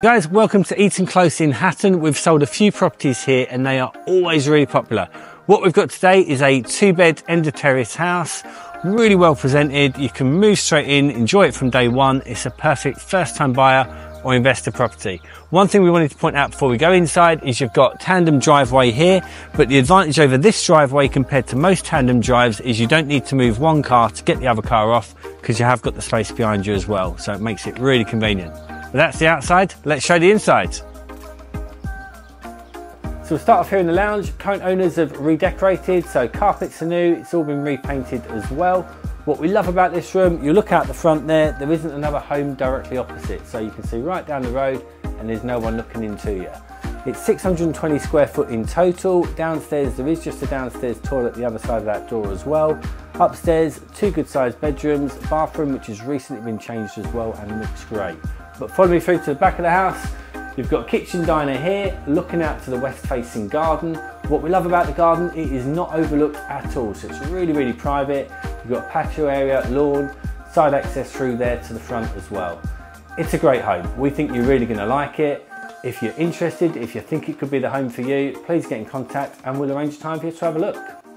Guys, welcome to Eaton Close in Hatton. We've sold a few properties here and they are always really popular. What we've got today is a two bed end of terrace house, really well presented. You can move straight in, enjoy it from day one. It's a perfect first time buyer or investor property. One thing we wanted to point out before we go inside is you've got tandem driveway here, but the advantage over this driveway compared to most tandem drives is you don't need to move one car to get the other car off because you have got the space behind you as well. So it makes it really convenient. That's the outside, let's show the inside. So we'll start off here in the lounge. Current owners have redecorated, so carpets are new, it's all been repainted as well. What we love about this room, you look out the front there, there isn't another home directly opposite, so you can see right down the road and there's no one looking into you. It's 620 square foot in total. Downstairs, there is just a downstairs toilet the other side of that door as well. Upstairs, two good sized bedrooms, bathroom which has recently been changed as well and looks great. But follow me through to the back of the house. You've got kitchen diner here, looking out to the west facing garden. What we love about the garden, it is not overlooked at all. So it's really, really private. You've got a patio area, lawn, side access through there to the front as well. It's a great home. We think you're really gonna like it. If you're interested, if you think it could be the home for you, please get in contact and we'll arrange a time for you to have a look.